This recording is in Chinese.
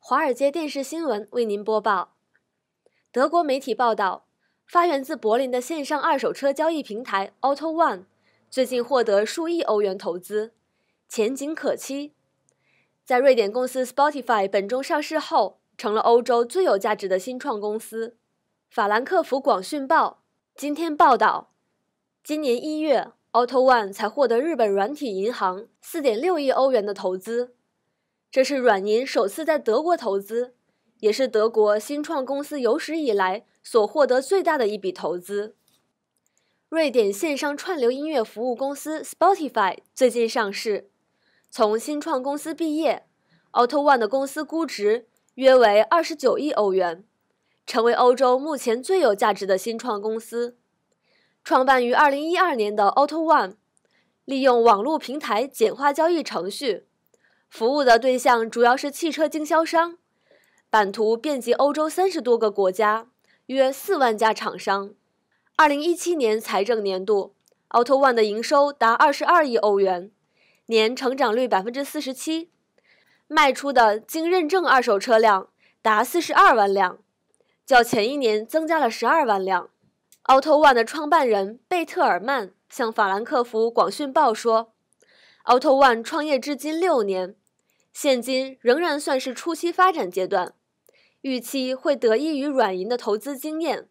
华尔街电视新闻为您播报。德国媒体报道，发源自柏林的线上二手车交易平台 Auto One 最近获得数亿欧元投资，前景可期。在瑞典公司 Spotify 本周上市后，成了欧洲最有价值的新创公司。法兰克福广讯报今天报道，今年一月，Auto One 才获得日本软体银行四点六亿欧元的投资。这是软银首次在德国投资，也是德国新创公司有史以来所获得最大的一笔投资。瑞典线上串流音乐服务公司 Spotify 最近上市，从新创公司毕业，Auto One 的公司估值约为二十九亿欧元，成为欧洲目前最有价值的新创公司。创办于二零一二年的 Auto One，利用网络平台简化交易程序。服务的对象主要是汽车经销商，版图遍及欧洲三十多个国家，约四万家厂商。二零一七年财政年度，Auto One 的营收达二十二亿欧元，年成长率百分之四十七，卖出的经认证二手车辆达四十二万辆，较前一年增加了十二万辆。Auto One 的创办人贝特尔曼向法兰克福广讯报说。Auto One 创业至今六年，现今仍然算是初期发展阶段预期会得益于软银的投资经验。